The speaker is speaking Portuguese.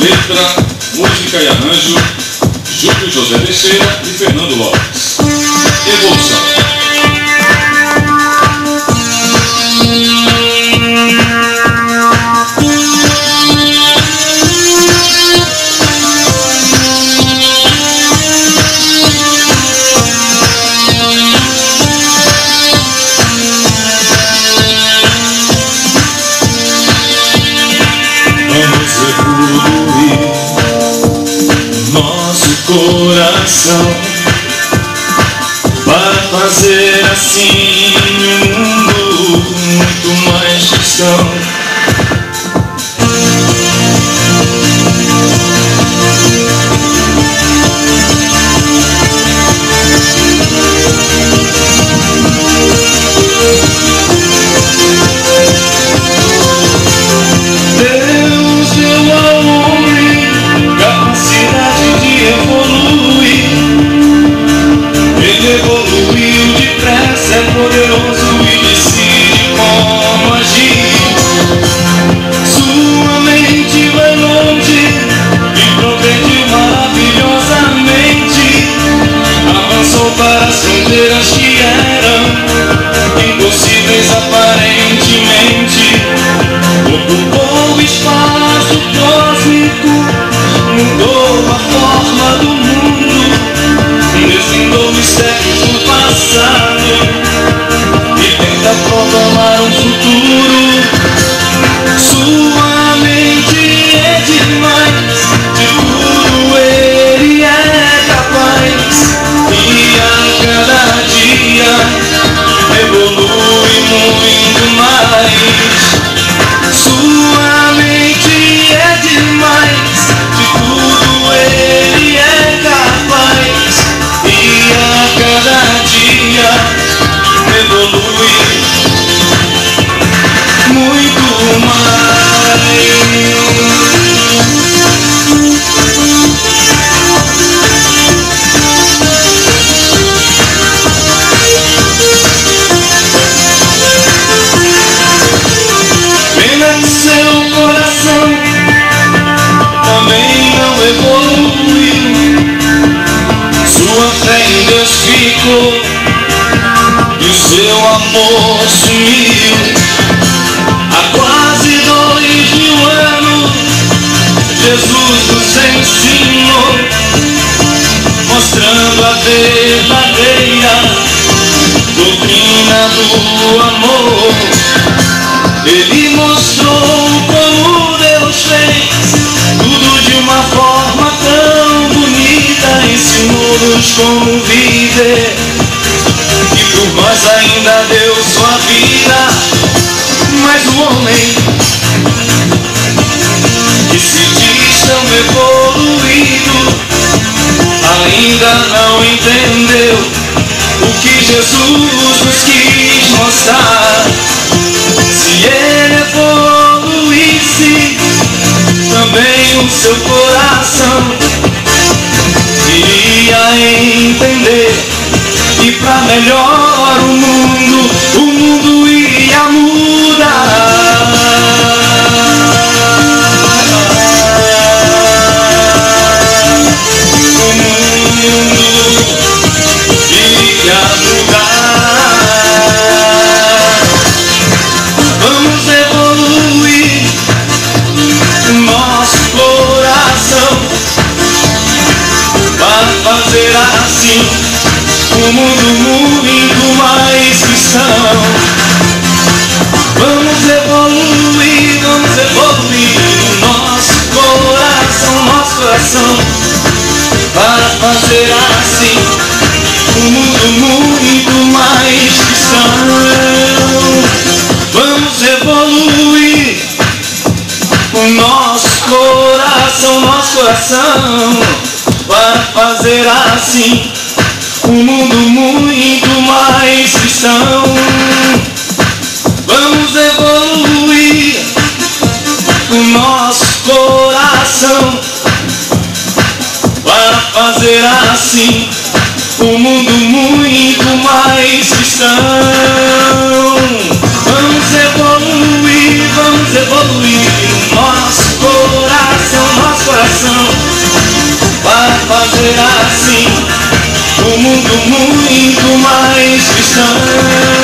Letra, música e arranjo, Júlio José Teixeira e Fernando Lopes. Evolução. Coração para fazer assim um mundo muito mais cristão. Intenta todo mal. Ficou e seu amor sumiu. Jesus ensinou, mostrando a verdadeira doutrina do amor. Ele mostrou como Deus fez tudo de uma forma tão bonita. Ensinou-nos como viver e por nós ainda deu sua vida. Mas o homem que fazer assim um mundo muito mais cristão. Vamos evoluir o nosso coração, nosso coração, para fazer assim um mundo muito mais cristão. Vamos evoluir o nosso coração para fazer assim um mundo muito mais cristão. Vamos evoluir, vamos evoluir. O nosso coração, nosso coração. Para fazer assim O mundo muito mais cristão